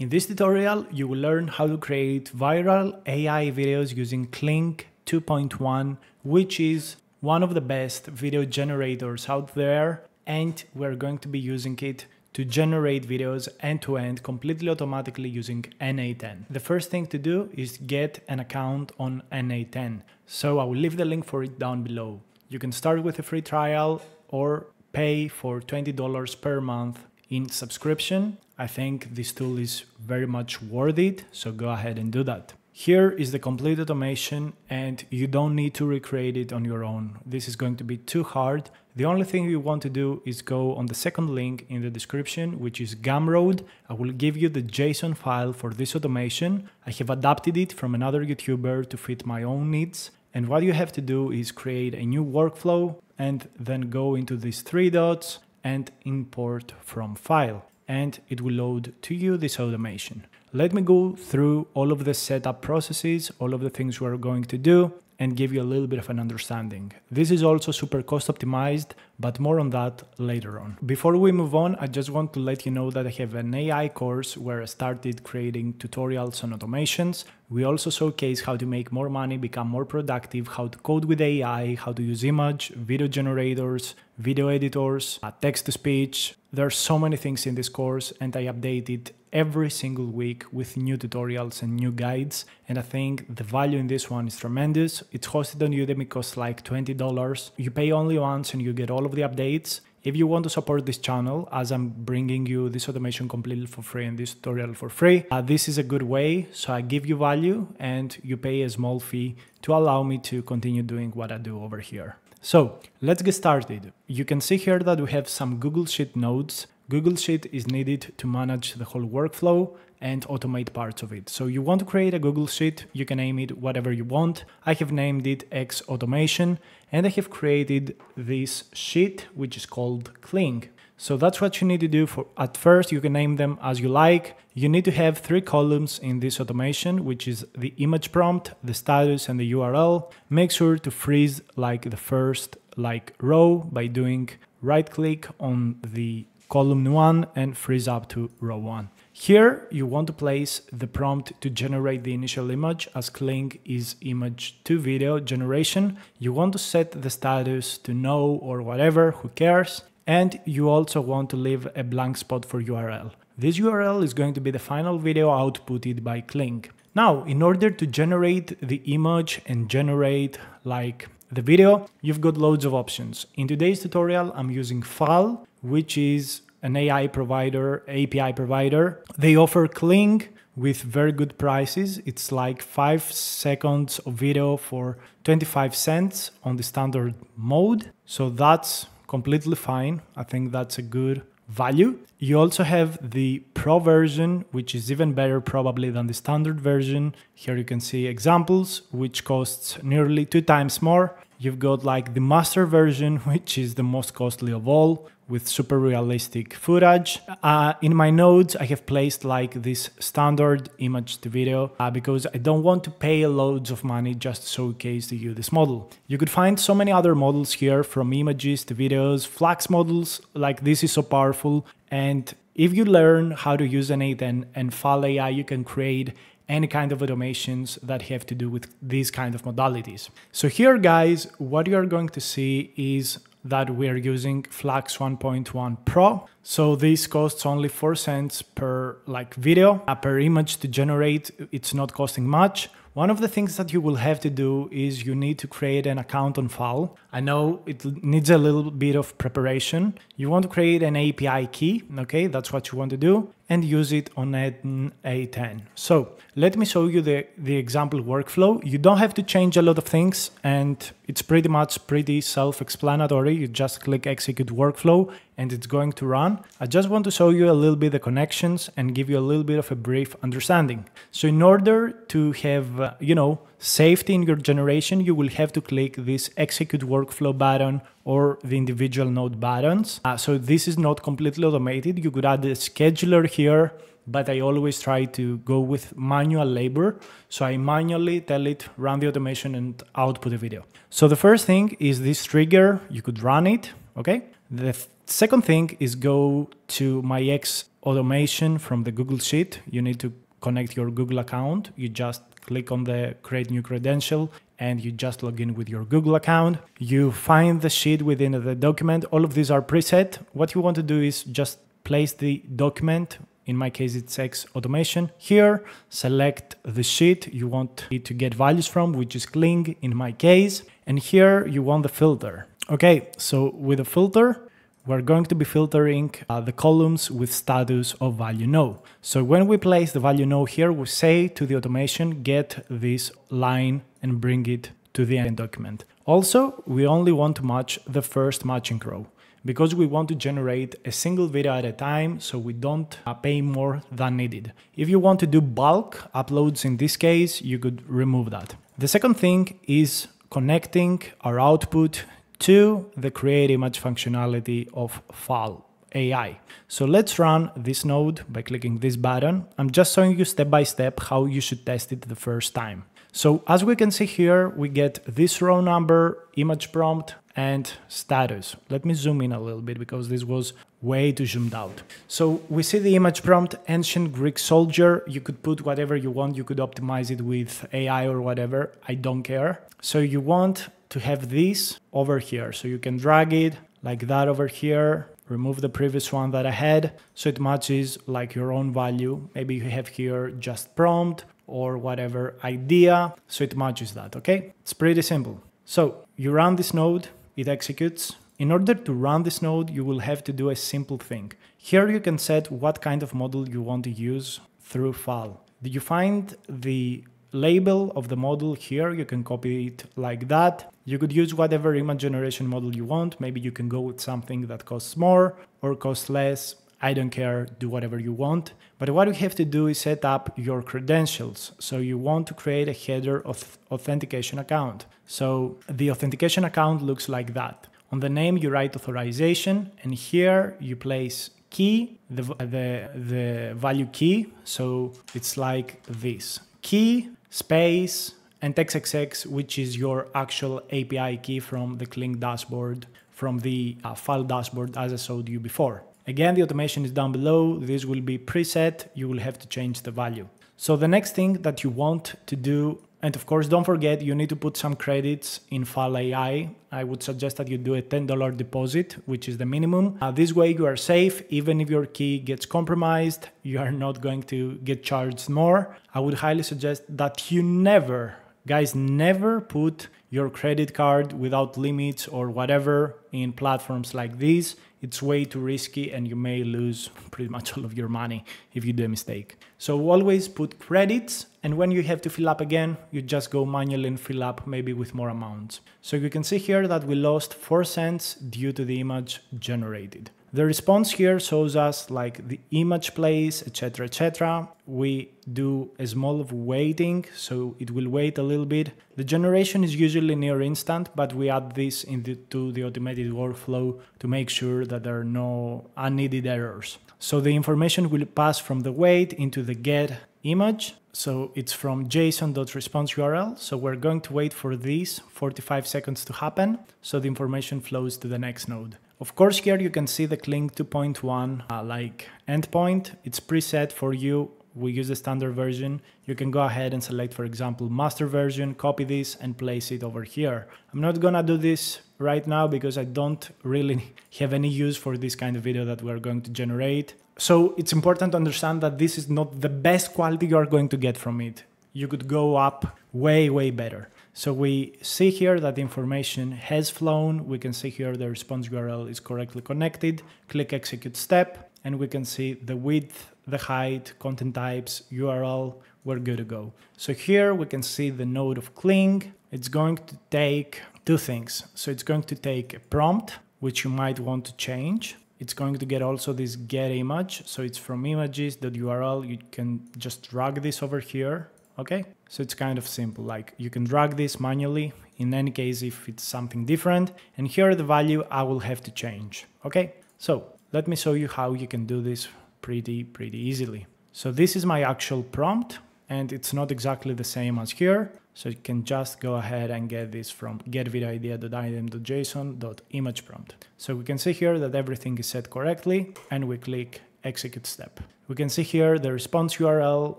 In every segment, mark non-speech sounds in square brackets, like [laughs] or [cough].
In this tutorial, you will learn how to create viral AI videos using Kling 2.1, which is one of the best video generators out there, and we're going to be using it to generate videos end to end completely automatically using n8n. The first thing to do is get an account on n8n. So I will leave the link for it down below. You can start with a free trial or pay for $20 per month in subscription. I think this tool is very much worth it, so go ahead and do that. Here is the complete automation and you don't need to recreate it on your own. This is going to be too hard. The only thing you want to do is go on the second link in the description, which is Gumroad. I will give you the JSON file for this automation. I have adapted it from another YouTuber to fit my own needs. And what you have to do is create a new workflow and then go into these three dots and import from file and it will load to you this automation. Let me go through all of the setup processes, all of the things we're going to do and give you a little bit of an understanding. This is also super cost optimized, but more on that later on. Before we move on, I just want to let you know that I have an AI course where I started creating tutorials on automations. We also showcase how to make more money, become more productive, how to code with AI, how to use image, video generators, video editors, text to speech. There are so many things in this course and I update it every single week with new tutorials and new guides. And I think the value in this one is tremendous. It's hosted on Udemy, costs like $20. You pay only once and you get all of the updates. If you want to support this channel, as I'm bringing you this automation completely for free and this tutorial for free, uh, this is a good way. So I give you value and you pay a small fee to allow me to continue doing what I do over here. So let's get started. You can see here that we have some Google Sheet nodes Google Sheet is needed to manage the whole workflow and automate parts of it. So you want to create a Google Sheet, you can name it whatever you want. I have named it X Automation and I have created this sheet which is called Kling. So that's what you need to do for at first you can name them as you like. You need to have three columns in this automation which is the image prompt, the status and the URL. Make sure to freeze like the first like row by doing right click on the column 1 and freeze up to row 1. Here you want to place the prompt to generate the initial image as Kling is image to video generation. You want to set the status to no or whatever, who cares. And you also want to leave a blank spot for URL. This URL is going to be the final video outputted by Kling. Now, in order to generate the image and generate like the video, you've got loads of options. In today's tutorial, I'm using Fal, which is an AI provider, API provider. They offer Kling with very good prices. It's like five seconds of video for 25 cents on the standard mode. So that's completely fine. I think that's a good value. You also have the pro version, which is even better probably than the standard version. Here you can see examples, which costs nearly two times more. You've got like the master version, [laughs] which is the most costly of all, with super realistic footage. Uh, in my notes, I have placed like this standard image to video uh, because I don't want to pay loads of money just to showcase to you this model. You could find so many other models here from images to videos, Flux models, like this is so powerful. And if you learn how to use n8n and Fal AI, you can create any kind of automations that have to do with these kind of modalities. So here guys, what you're going to see is that we are using Flux 1.1 Pro. So this costs only 4 cents per like video, uh, per image to generate. It's not costing much. One of the things that you will have to do is you need to create an account on Fal. I know it needs a little bit of preparation. You want to create an API key, okay, that's what you want to do, and use it on n8n. So let me show you the, the example workflow. You don't have to change a lot of things and it's pretty much pretty self-explanatory. You just click execute workflow and it's going to run. I just want to show you a little bit the connections and give you a little bit of a brief understanding. So in order to have, uh, you know, safety in your generation, you will have to click this execute workflow button or the individual node buttons. Uh, so this is not completely automated. You could add a scheduler here, but I always try to go with manual labor. So I manually tell it, run the automation and output a video. So the first thing is this trigger. You could run it, okay? The second thing is go to my X automation from the Google Sheet. You need to connect your Google account. You just click on the create new credential and you just log in with your Google account. You find the sheet within the document. All of these are preset. What you want to do is just place the document. In my case, it's X automation. Here, select the sheet you want it to get values from, which is Kling in my case. And here you want the filter. Okay, so with the filter, we're going to be filtering uh, the columns with status of value no. So when we place the value no here, we say to the automation, get this line and bring it to the end document. Also, we only want to match the first matching row because we want to generate a single video at a time so we don't uh, pay more than needed. If you want to do bulk uploads in this case, you could remove that. The second thing is connecting our output to the create image functionality of FAL AI. So let's run this node by clicking this button. I'm just showing you step by step how you should test it the first time. So as we can see here, we get this row number, image prompt, and status. Let me zoom in a little bit because this was way too zoomed out. So we see the image prompt, ancient Greek soldier. You could put whatever you want. You could optimize it with AI or whatever. I don't care. So you want to have this over here. So you can drag it like that over here, remove the previous one that I had. So it matches like your own value. Maybe you have here just prompt or whatever idea. So it matches that, okay? It's pretty simple. So you run this node, it executes. In order to run this node, you will have to do a simple thing. Here you can set what kind of model you want to use through Fal. You find the label of the model here? You can copy it like that. You could use whatever image generation model you want. Maybe you can go with something that costs more or costs less. I don't care, do whatever you want. But what you have to do is set up your credentials. So you want to create a header of authentication account. So the authentication account looks like that. On the name, you write authorization, and here you place key, the, the, the value key. So it's like this key, space, and XXX, which is your actual API key from the Kling dashboard, from the uh, FAL dashboard as I showed you before. Again, the automation is down below. This will be preset. You will have to change the value. So the next thing that you want to do, and of course, don't forget, you need to put some credits in FAL AI. I would suggest that you do a $10 deposit, which is the minimum. Uh, this way you are safe. Even if your key gets compromised, you are not going to get charged more. I would highly suggest that you never, guys, never put your credit card without limits or whatever in platforms like this it's way too risky and you may lose [laughs] pretty much all of your money if you do a mistake. So always put credits and when you have to fill up again, you just go manually and fill up maybe with more amounts. So you can see here that we lost 4 cents due to the image generated. The response here shows us like the image plays, etc, etc. We do a small of waiting, so it will wait a little bit. The generation is usually near instant, but we add this into the automated workflow to make sure that there are no unneeded errors. So the information will pass from the wait into the get image. So it's from json.response URL. So we're going to wait for these 45 seconds to happen. So the information flows to the next node. Of course, here you can see the Kling 2.1 uh, like endpoint. It's preset for you. We use the standard version. You can go ahead and select, for example, master version, copy this and place it over here. I'm not gonna do this right now because I don't really [laughs] have any use for this kind of video that we're going to generate. So it's important to understand that this is not the best quality you are going to get from it. You could go up way, way better. So we see here that information has flown. We can see here the response URL is correctly connected. Click execute step and we can see the width, the height, content types, URL, we're good to go. So here we can see the node of Kling. It's going to take two things. So it's going to take a prompt, which you might want to change. It's going to get also this get image. So it's from images.url. You can just drag this over here okay? So it's kind of simple, like you can drag this manually, in any case if it's something different, and here the value I will have to change, okay? So let me show you how you can do this pretty, pretty easily. So this is my actual prompt, and it's not exactly the same as here, so you can just go ahead and get this from getvideoidea.item.json.imagePrompt. So we can see here that everything is set correctly, and we click execute step. We can see here the response URL,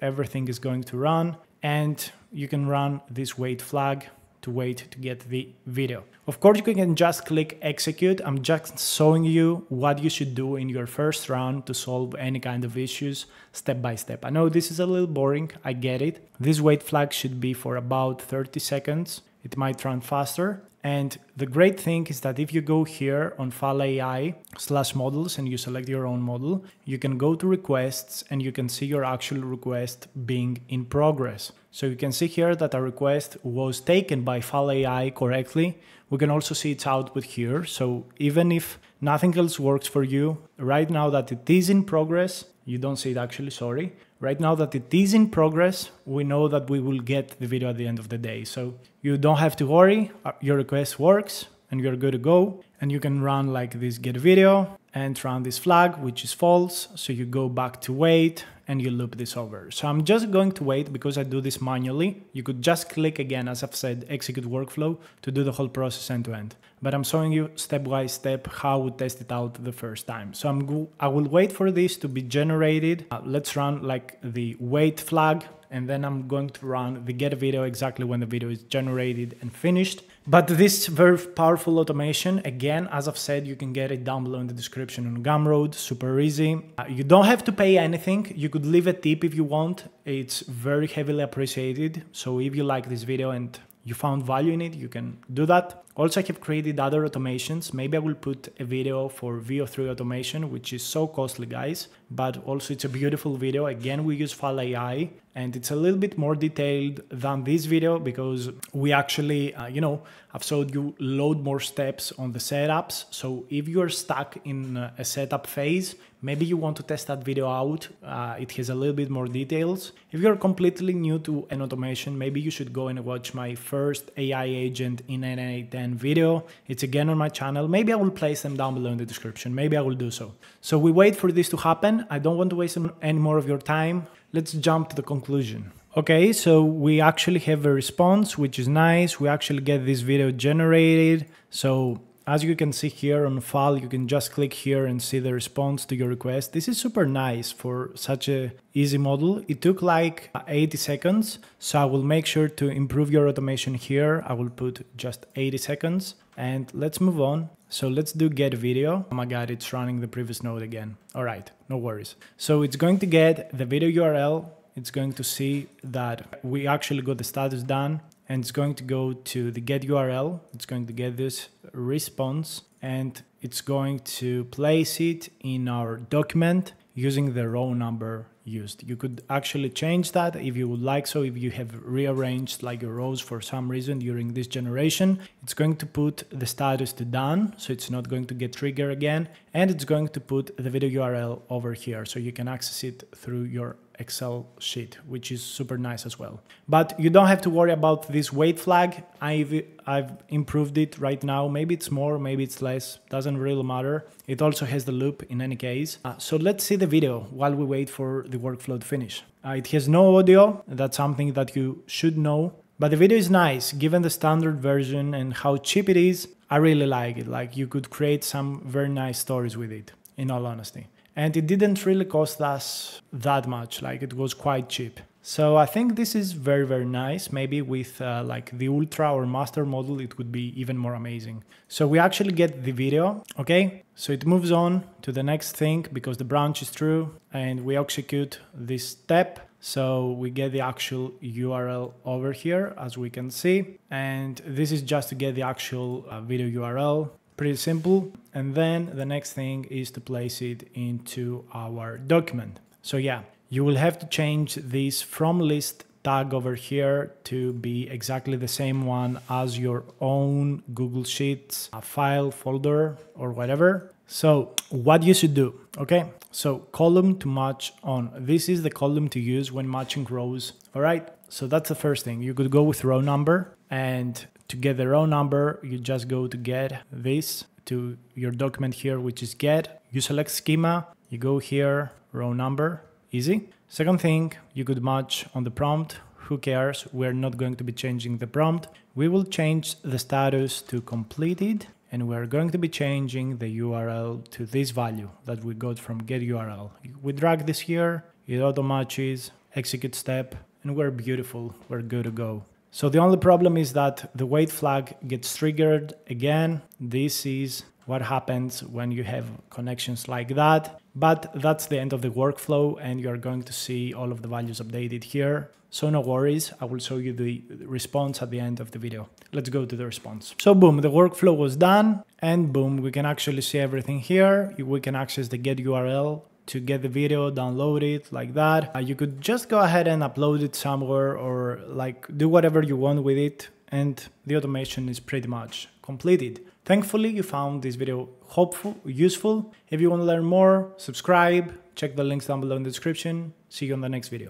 everything is going to run and you can run this wait flag to wait to get the video. Of course, you can just click execute. I'm just showing you what you should do in your first round to solve any kind of issues step by step. I know this is a little boring, I get it. This wait flag should be for about 30 seconds. It might run faster. And the great thing is that if you go here on Fal AI slash models and you select your own model, you can go to requests and you can see your actual request being in progress. So you can see here that a request was taken by Fal AI correctly. We can also see its output here. So even if nothing else works for you, right now that it is in progress, you don't see it actually, sorry. Right now that it is in progress, we know that we will get the video at the end of the day. So you don't have to worry, uh, your request works and you're good to go. And you can run like this get video and run this flag, which is false. So you go back to wait and you loop this over. So I'm just going to wait because I do this manually. You could just click again, as I've said, execute workflow to do the whole process end to end. But I'm showing you step by step how to test it out the first time. So I'm I will wait for this to be generated. Uh, let's run like the wait flag and then I'm going to run the get video exactly when the video is generated and finished. But this very powerful automation, again, as I've said, you can get it down below in the description on Gumroad, super easy. Uh, you don't have to pay anything. You could leave a tip if you want. It's very heavily appreciated. So if you like this video and you found value in it, you can do that. Also, I have created other automations. Maybe I will put a video for Veo 3 automation, which is so costly, guys, but also it's a beautiful video. Again, we use Fal AI and it's a little bit more detailed than this video because we actually, uh, you know, I've showed you load more steps on the setups. So if you're stuck in a setup phase, maybe you want to test that video out. Uh, it has a little bit more details. If you're completely new to an automation, maybe you should go and watch my first AI agent in n8n video. It's again on my channel. Maybe I will place them down below in the description. Maybe I will do so. So we wait for this to happen. I don't want to waste any more of your time. Let's jump to the conclusion. Okay, so we actually have a response, which is nice. We actually get this video generated. So as you can see here on Fal, you can just click here and see the response to your request. This is super nice for such a easy model. It took like 80 seconds, so I will make sure to improve your automation here. I will put just 80 seconds and let's move on. So let's do get video. Oh my God, it's running the previous node again. All right, no worries. So it's going to get the video URL. It's going to see that we actually got the status done and it's going to go to the get URL. It's going to get this response and it's going to place it in our document using the row number used. You could actually change that if you would like so if you have rearranged like your rows for some reason during this generation. It's going to put the status to done so it's not going to get triggered again and it's going to put the video URL over here so you can access it through your Excel sheet, which is super nice as well. But you don't have to worry about this wait flag. I've, I've improved it right now. Maybe it's more, maybe it's less, doesn't really matter. It also has the loop in any case. Uh, so let's see the video while we wait for the workflow to finish. Uh, it has no audio, that's something that you should know. But the video is nice, given the standard version and how cheap it is, I really like it. Like you could create some very nice stories with it, in all honesty and it didn't really cost us that much like it was quite cheap. So i think this is very very nice. Maybe with uh, like the ultra or master model it would be even more amazing. So we actually get the video okay? So it moves on to the next thing because the branch is true and we execute this step. So we get the actual URL over here as we can see. And this is just to get the actual uh, video URL pretty simple. And then the next thing is to place it into our document. So yeah, you will have to change this from list tag over here to be exactly the same one as your own Google Sheets file folder or whatever. So what you should do, okay? So column to match on. This is the column to use when matching rows. All right. So that's the first thing. You could go with row number and to get the row number, you just go to get this to your document here, which is get. You select schema, you go here, row number, easy. Second thing, you could match on the prompt. Who cares? We're not going to be changing the prompt. We will change the status to completed and we're going to be changing the URL to this value that we got from get URL. We drag this here, it auto matches, execute step, and we're beautiful, we're good to go. So the only problem is that the wait flag gets triggered again. This is what happens when you have connections like that. But that's the end of the workflow and you're going to see all of the values updated here. So no worries, I will show you the response at the end of the video. Let's go to the response. So boom, the workflow was done and boom, we can actually see everything here. We can access the get URL to get the video, download it like that. Uh, you could just go ahead and upload it somewhere or like do whatever you want with it and the automation is pretty much completed. Thankfully, you found this video hopeful, useful. If you want to learn more, subscribe, check the links down below in the description. See you on the next video.